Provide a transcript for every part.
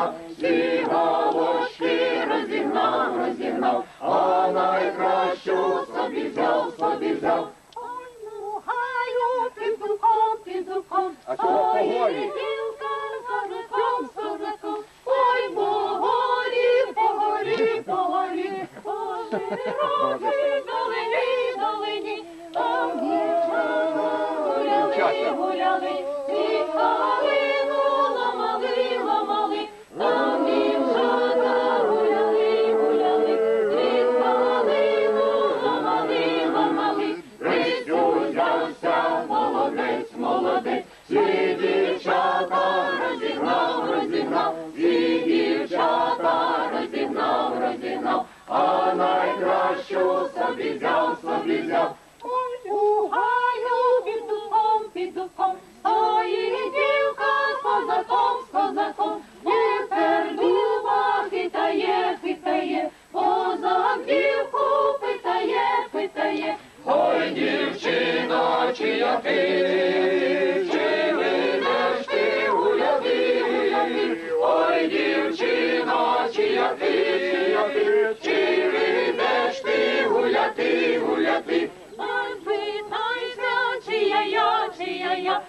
розігнав, всі галошки розігнав, розігнав, а найкращу собі взяв, собі взяв. Ой, ну гаю, під духом, під духом, а чого поговорі? Долині, долині, там дівчата гуляли, гуляли, світка. А найкращу собі взяв, собі взяв. Ой, у гаю під духом, під духом, стоїть дівка з козаком, з козаком, Тепер дуба хитає, хитає, козак дівку питає, питає. Ой, дівчино, чия ти, чи вийдеш ти гуляти? Ой, дівчино, чия ти, чия ти, чи вийдеш ти гуляти, гуляти? Ой, питайся, чия я, чия я,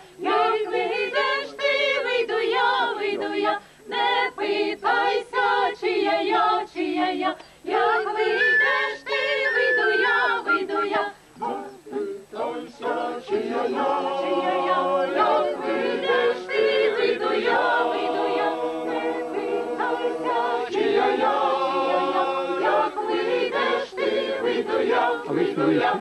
чия я, як